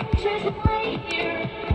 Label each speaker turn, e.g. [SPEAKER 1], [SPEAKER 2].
[SPEAKER 1] Pictures right here.